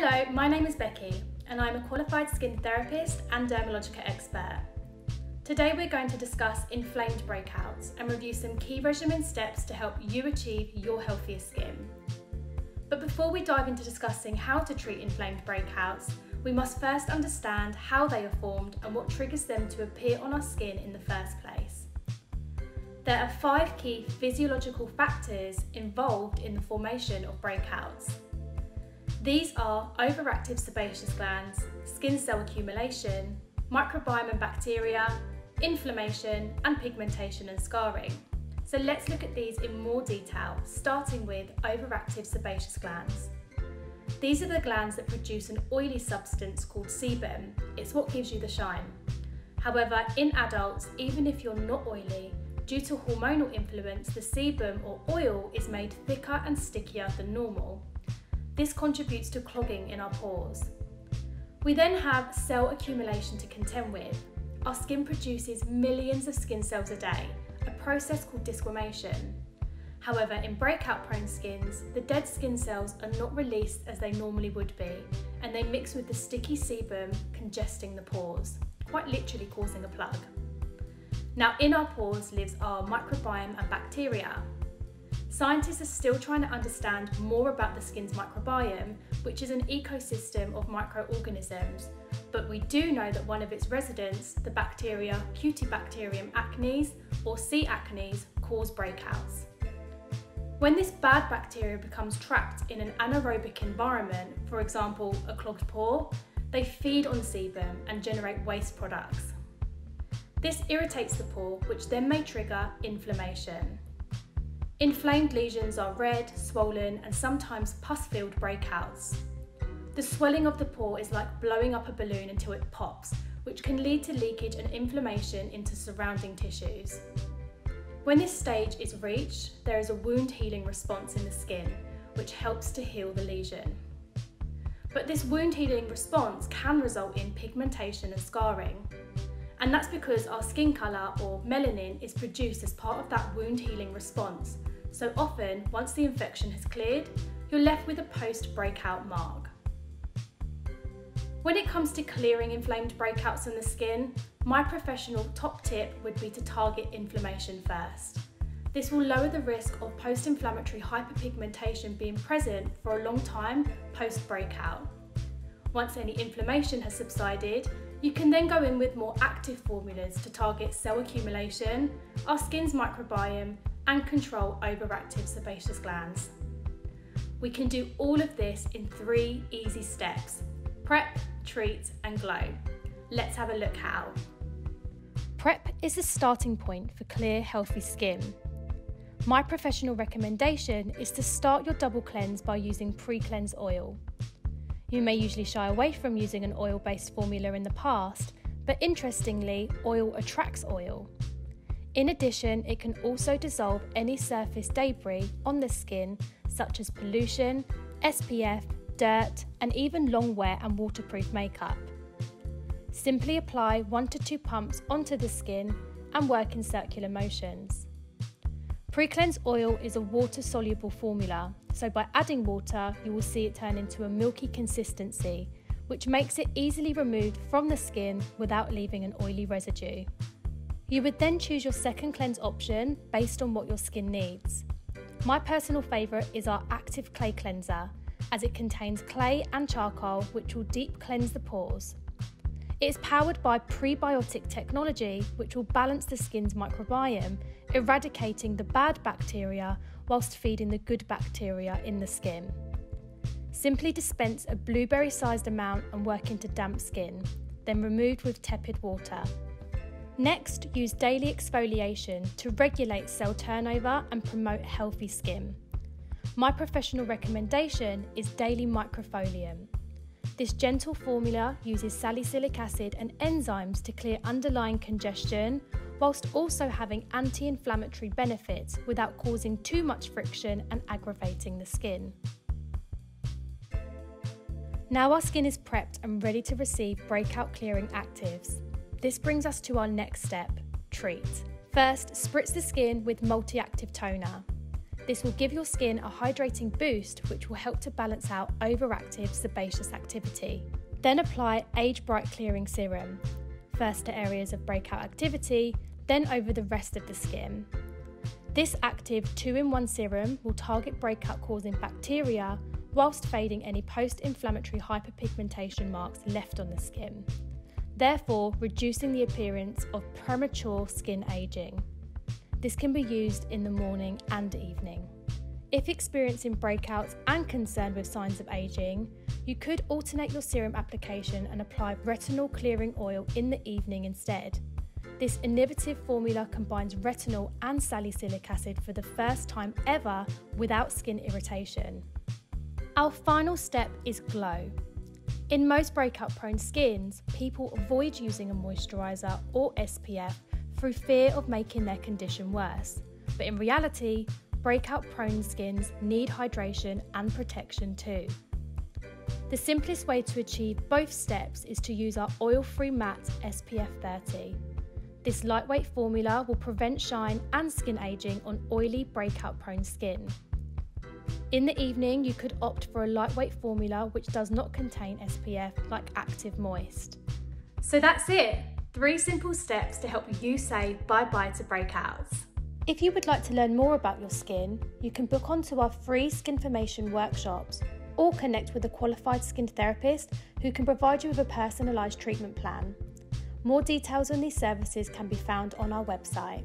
Hello, my name is Becky and I'm a qualified skin therapist and dermalogica expert. Today we're going to discuss inflamed breakouts and review some key regimen steps to help you achieve your healthier skin. But before we dive into discussing how to treat inflamed breakouts, we must first understand how they are formed and what triggers them to appear on our skin in the first place. There are five key physiological factors involved in the formation of breakouts. These are overactive sebaceous glands, skin cell accumulation, microbiome and bacteria, inflammation, and pigmentation and scarring. So let's look at these in more detail, starting with overactive sebaceous glands. These are the glands that produce an oily substance called sebum. It's what gives you the shine. However, in adults, even if you're not oily, due to hormonal influence, the sebum or oil is made thicker and stickier than normal. This contributes to clogging in our pores. We then have cell accumulation to contend with. Our skin produces millions of skin cells a day, a process called desquamation. However, in breakout prone skins, the dead skin cells are not released as they normally would be, and they mix with the sticky sebum, congesting the pores, quite literally causing a plug. Now, in our pores lives our microbiome and bacteria, Scientists are still trying to understand more about the skin's microbiome, which is an ecosystem of microorganisms. But we do know that one of its residents, the bacteria Cutibacterium acnes or C. acnes, cause breakouts. When this bad bacteria becomes trapped in an anaerobic environment, for example, a clogged pore, they feed on sebum and generate waste products. This irritates the pore, which then may trigger inflammation. Inflamed lesions are red, swollen, and sometimes pus filled breakouts. The swelling of the pore is like blowing up a balloon until it pops, which can lead to leakage and inflammation into surrounding tissues. When this stage is reached, there is a wound healing response in the skin, which helps to heal the lesion. But this wound healing response can result in pigmentation and scarring. And that's because our skin colour or melanin is produced as part of that wound healing response, so often, once the infection has cleared, you're left with a post-breakout mark. When it comes to clearing inflamed breakouts on the skin, my professional top tip would be to target inflammation first. This will lower the risk of post-inflammatory hyperpigmentation being present for a long time post-breakout. Once any inflammation has subsided, you can then go in with more active formulas to target cell accumulation, our skin's microbiome, and control overactive sebaceous glands. We can do all of this in three easy steps prep, treat, and glow. Let's have a look how. Prep is the starting point for clear, healthy skin. My professional recommendation is to start your double cleanse by using pre cleanse oil. You may usually shy away from using an oil based formula in the past, but interestingly, oil attracts oil. In addition, it can also dissolve any surface debris on the skin, such as pollution, SPF, dirt, and even long wear and waterproof makeup. Simply apply one to two pumps onto the skin and work in circular motions. Pre-cleanse oil is a water-soluble formula, so by adding water, you will see it turn into a milky consistency, which makes it easily removed from the skin without leaving an oily residue. You would then choose your second cleanse option based on what your skin needs. My personal favourite is our Active Clay Cleanser, as it contains clay and charcoal which will deep cleanse the pores. It is powered by prebiotic technology which will balance the skin's microbiome, eradicating the bad bacteria whilst feeding the good bacteria in the skin. Simply dispense a blueberry sized amount and work into damp skin, then removed with tepid water. Next, use daily exfoliation to regulate cell turnover and promote healthy skin. My professional recommendation is daily microfoliant. This gentle formula uses salicylic acid and enzymes to clear underlying congestion, whilst also having anti inflammatory benefits without causing too much friction and aggravating the skin. Now our skin is prepped and ready to receive breakout clearing actives. This brings us to our next step treat. First, spritz the skin with multi active toner. This will give your skin a hydrating boost, which will help to balance out overactive sebaceous activity. Then apply Age Bright Clearing Serum, first to areas of breakout activity, then over the rest of the skin. This active 2 in 1 serum will target breakout causing bacteria whilst fading any post inflammatory hyperpigmentation marks left on the skin, therefore, reducing the appearance of premature skin aging. This can be used in the morning and evening. If experiencing breakouts and concerned with signs of aging, you could alternate your serum application and apply retinol clearing oil in the evening instead. This innovative formula combines retinol and salicylic acid for the first time ever without skin irritation. Our final step is glow. In most breakout prone skins, people avoid using a moisturiser or SPF through fear of making their condition worse. But in reality, breakout prone skins need hydration and protection too. The simplest way to achieve both steps is to use our oil free matte SPF 30. This lightweight formula will prevent shine and skin aging on oily breakout prone skin. In the evening, you could opt for a lightweight formula which does not contain SPF like Active Moist. So that's it. Three simple steps to help you say bye bye to breakouts. If you would like to learn more about your skin, you can book onto our free Skinformation workshops or connect with a qualified skin therapist who can provide you with a personalised treatment plan. More details on these services can be found on our website.